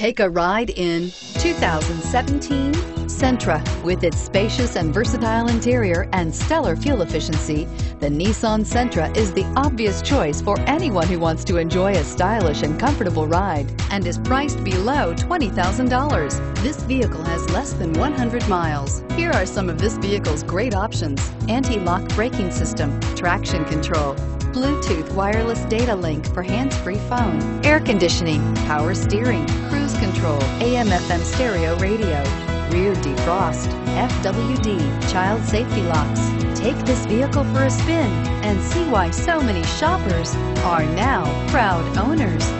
Take a ride in 2017 Sentra. With its spacious and versatile interior and stellar fuel efficiency, the Nissan Sentra is the obvious choice for anyone who wants to enjoy a stylish and comfortable ride and is priced below $20,000. This vehicle has less than 100 miles. Here are some of this vehicle's great options. Anti-lock braking system, traction control, Bluetooth wireless data link for hands-free phone, air conditioning, power steering, cruise control, AM FM stereo radio, rear defrost, FWD, child safety locks. Take this vehicle for a spin and see why so many shoppers are now proud owners.